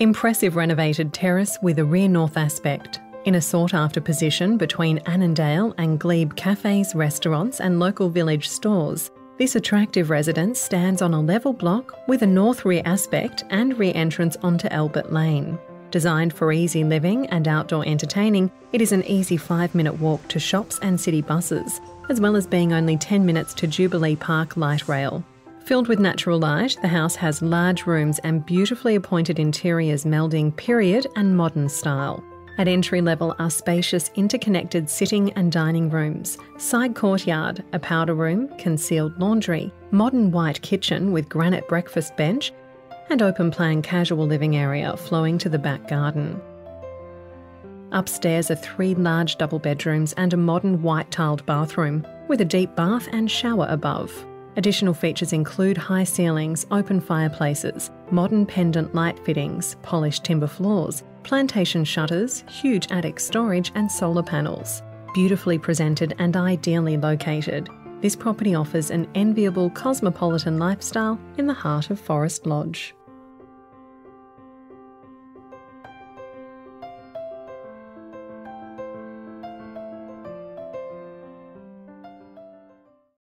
Impressive renovated terrace with a rear north aspect. In a sought after position between Annandale and Glebe cafes, restaurants, and local village stores, this attractive residence stands on a level block with a north rear aspect and rear entrance onto Albert Lane. Designed for easy living and outdoor entertaining, it is an easy five minute walk to shops and city buses, as well as being only 10 minutes to Jubilee Park Light Rail. Filled with natural light, the house has large rooms and beautifully appointed interiors melding period and modern style. At entry level are spacious interconnected sitting and dining rooms, side courtyard, a powder room, concealed laundry, modern white kitchen with granite breakfast bench, and open plan casual living area flowing to the back garden. Upstairs are three large double bedrooms and a modern white tiled bathroom with a deep bath and shower above. Additional features include high ceilings, open fireplaces, modern pendant light fittings, polished timber floors, plantation shutters, huge attic storage, and solar panels. Beautifully presented and ideally located, this property offers an enviable cosmopolitan lifestyle in the heart of Forest Lodge.